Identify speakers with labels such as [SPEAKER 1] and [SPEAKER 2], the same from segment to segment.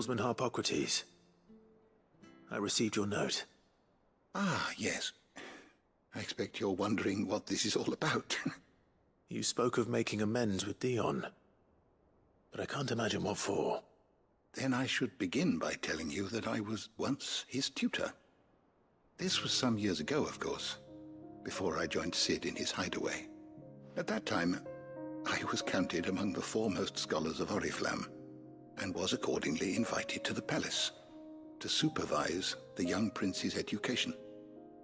[SPEAKER 1] Lawsman Harpocrates. I received your note.
[SPEAKER 2] Ah, yes. I expect you're wondering what this is all about.
[SPEAKER 1] you spoke of making amends with Dion. But I can't imagine what for.
[SPEAKER 2] Then I should begin by telling you that I was once his tutor. This was some years ago, of course, before I joined Cid in his hideaway. At that time, I was counted among the foremost scholars of Oriflamme, and was accordingly invited to the palace to supervise the young prince's education,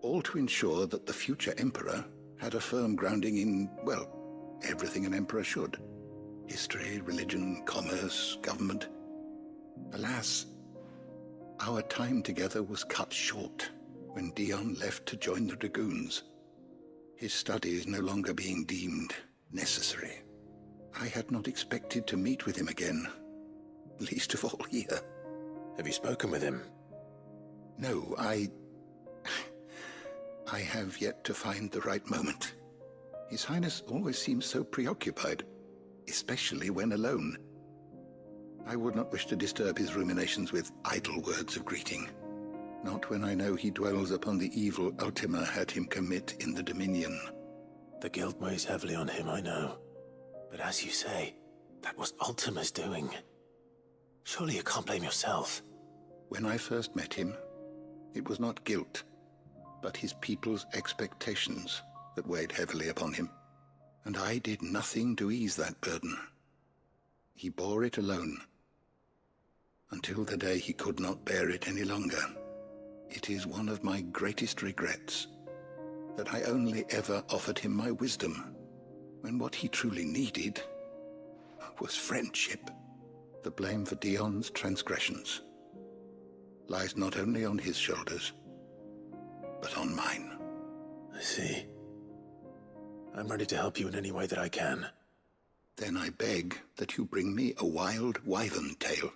[SPEAKER 2] all to ensure that the future emperor had a firm grounding in, well, everything an emperor should history, religion, commerce, government. Alas, our time together was cut short when Dion left to join the Dragoons. His studies no longer being deemed necessary. I had not expected to meet with him again, least of all here.
[SPEAKER 1] Have you spoken with him?
[SPEAKER 2] No, I. I have yet to find the right moment. His Highness always seems so preoccupied, especially when alone. I would not wish to disturb his ruminations with idle words of greeting. Not when I know he dwells upon the evil Ultima had him commit in the Dominion.
[SPEAKER 1] The guilt weighs heavily on him, I know. But as you say, that was Ultima's doing. Surely you can't blame yourself.
[SPEAKER 2] When I first met him, it was not guilt, but his people's expectations that weighed heavily upon him. And I did nothing to ease that burden. He bore it alone, until the day he could not bear it any longer. It is one of my greatest regrets that I only ever offered him my wisdom, when what he truly needed was friendship. The blame for Dion's transgressions lies not only on his shoulders, but on mine.
[SPEAKER 1] I see. I'm ready to help you in any way that I can.
[SPEAKER 2] Then I beg that you bring me a wild wyvern tail.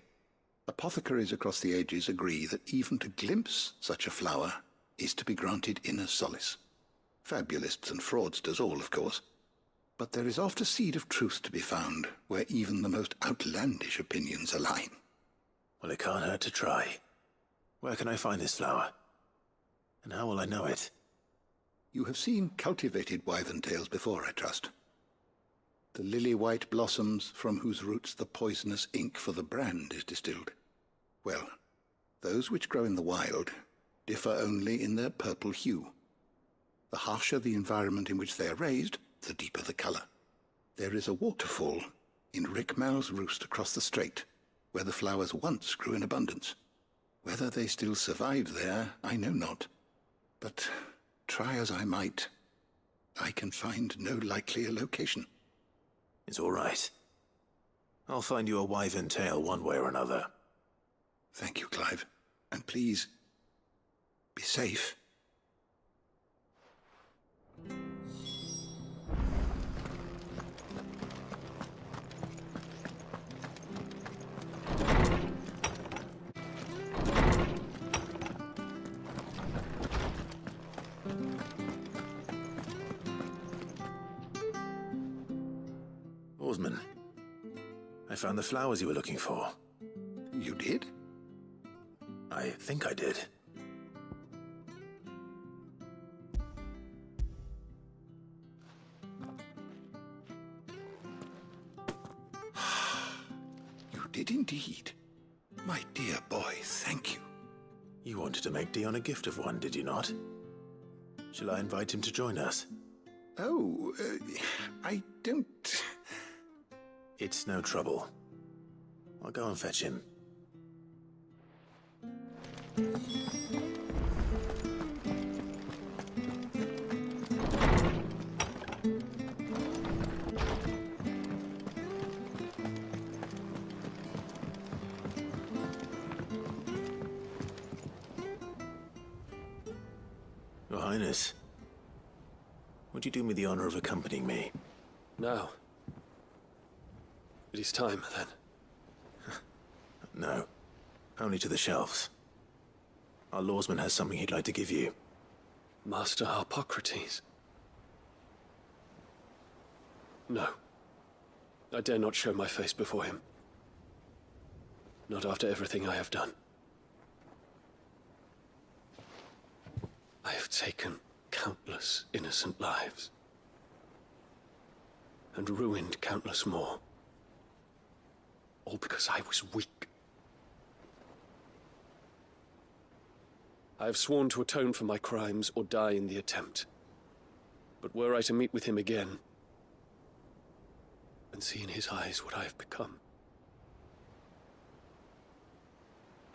[SPEAKER 2] Apothecaries across the ages agree that even to glimpse such a flower is to be granted inner solace. Fabulists and fraudsters all, of course. But there is oft a seed of truth to be found where even the most outlandish opinions align.
[SPEAKER 1] Well, it can't hurt to try. Where can I find this flower? And how will I know it?
[SPEAKER 2] You have seen cultivated wyvern tails before, I trust. The lily-white blossoms from whose roots the poisonous ink for the brand is distilled. Well, those which grow in the wild differ only in their purple hue. The harsher the environment in which they are raised, the deeper the color. There is a waterfall in Rickmal's roost across the strait, where the flowers once grew in abundance. Whether they still survive there, I know not. But try as I might, I can find no likelier location.
[SPEAKER 1] It's all right. I'll find you a wyvern tail one way or another.
[SPEAKER 2] Thank you, Clive. And please, be safe.
[SPEAKER 1] Oarsman, I found the flowers you were looking for.
[SPEAKER 2] You did?
[SPEAKER 1] I think I did.
[SPEAKER 2] You did indeed. My dear boy, thank you.
[SPEAKER 1] You wanted to make Dion a gift of one, did you not? Shall I invite him to join us?
[SPEAKER 2] Oh, uh, I don't.
[SPEAKER 1] It's no trouble. I'll go and fetch him. Your Highness, would you do me the honor of accompanying me?
[SPEAKER 3] Now. It is time, then.
[SPEAKER 1] No, only to the shelves. Our lawsman has something he'd like to give you.
[SPEAKER 3] Master Harpocrates. No. I dare not show my face before him. Not after everything I have done. I have taken countless innocent lives. And ruined countless more. All because I was weak. I have sworn to atone for my crimes or die in the attempt. But were I to meet with him again, and see in his eyes what I have become,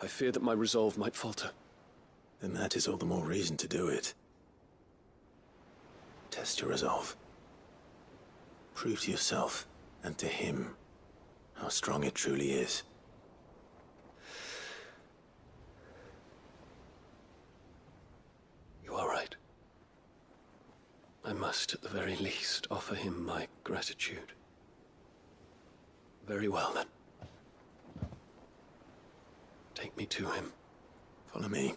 [SPEAKER 3] I fear that my resolve might falter.
[SPEAKER 1] Then that is all the more reason to do it. Test your resolve. Prove to yourself and to him how strong it truly is.
[SPEAKER 3] You are right. I must, at the very least, offer him my gratitude. Very well, then. Take me to him.
[SPEAKER 1] Follow me.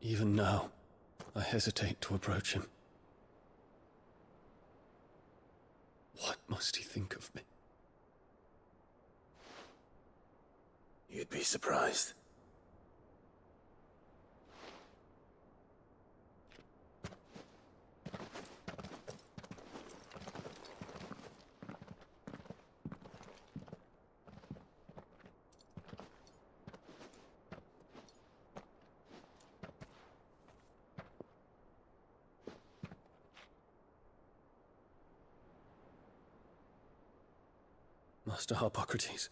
[SPEAKER 3] Even now, I hesitate to approach him. What must he think of me?
[SPEAKER 1] You'd be surprised.
[SPEAKER 3] Master Harpocrates,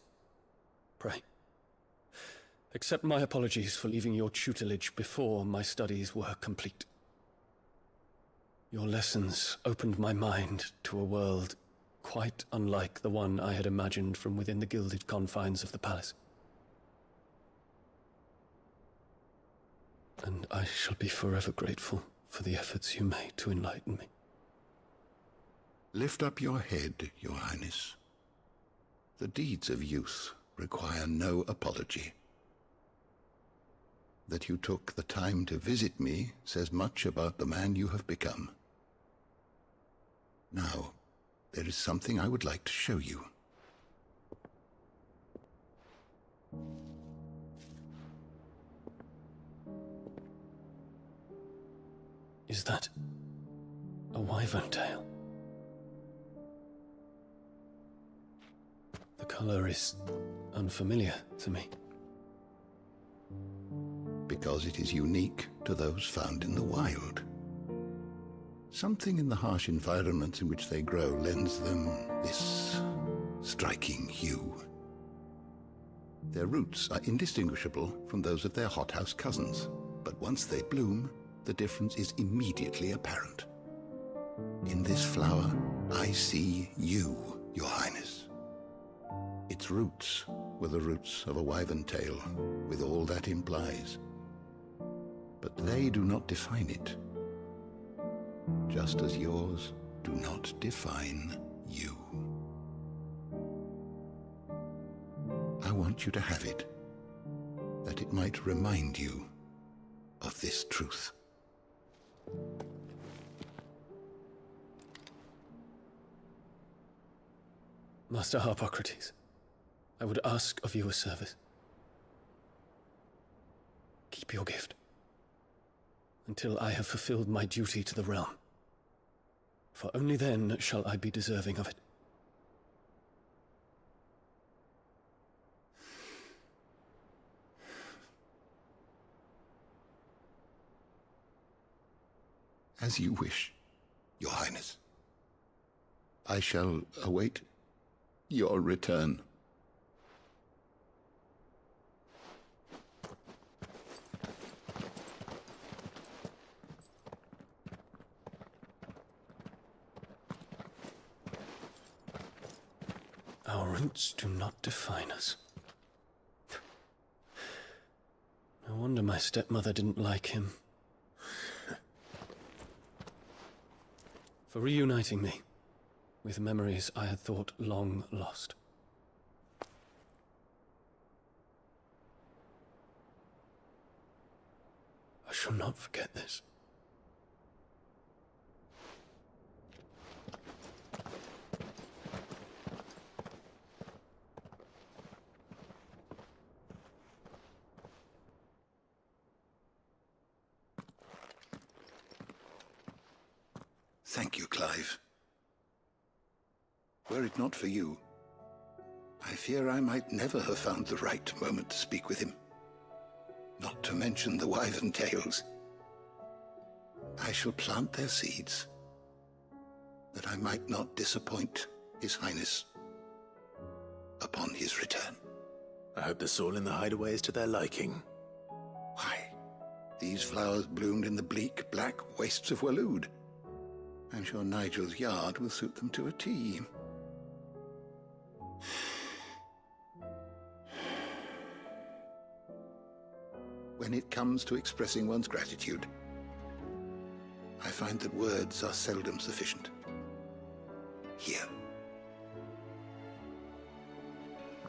[SPEAKER 3] pray. Accept my apologies for leaving your tutelage before my studies were complete. Your lessons opened my mind to a world quite unlike the one I had imagined from within the gilded confines of the palace. And I shall be forever grateful for the efforts you made to enlighten me.
[SPEAKER 2] Lift up your head, Your Highness. The deeds of youth require no apology. That you took the time to visit me says much about the man you have become. Now, there is something I would like to show you.
[SPEAKER 3] Is that a wyvern tail? The color is unfamiliar to me.
[SPEAKER 2] Because it is unique to those found in the wild. Something in the harsh environments in which they grow lends them this striking hue. Their roots are indistinguishable from those of their hothouse cousins, but once they bloom, the difference is immediately apparent. In this flower, I see you, Your Highness. Its roots were the roots of a wyvern tail, with all that implies. But they do not define it, just as yours do not define you. I want you to have it, that it might remind you of this truth.
[SPEAKER 3] Master Harpocrates, I would ask of you a service. Keep your gift until I have fulfilled my duty to the realm. For only then shall I be deserving of it.
[SPEAKER 2] As you wish, Your Highness. I shall await your return.
[SPEAKER 3] Our roots do not define us. No wonder my stepmother didn't like him. For reuniting me with memories I had thought long lost. I shall not forget this.
[SPEAKER 2] Thank you, Clive. Not for you, I fear I might never have found the right moment to speak with him. Not to mention the Wyvern tails. I shall plant their seeds, that I might not disappoint His Highness upon his return.
[SPEAKER 1] I hope the soil in the hideaway is to their liking.
[SPEAKER 2] Why, these flowers bloomed in the bleak, black wastes of Waloed. I'm sure Nigel's yard will suit them to a T. When it comes to expressing one's gratitude, I find that words are seldom sufficient. Here.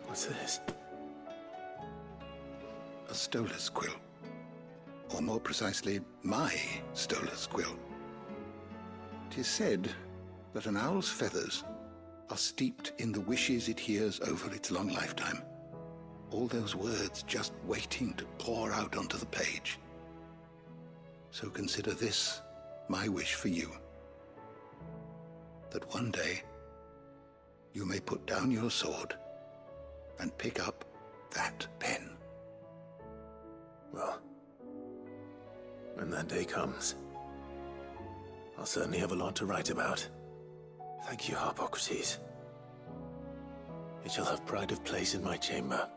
[SPEAKER 1] What's this?
[SPEAKER 2] A Stolas quill. Or more precisely, my Stolas quill. It is said that an owl's feathers are steeped in the wishes it hears over its long lifetime. All those words just waiting to pour out onto the page. So consider this my wish for you. That one day you may put down your sword and pick up that pen.
[SPEAKER 1] Well, when that day comes, I'll certainly have a lot to write about. Thank you, Harpocrates. It shall have pride of place in my chamber.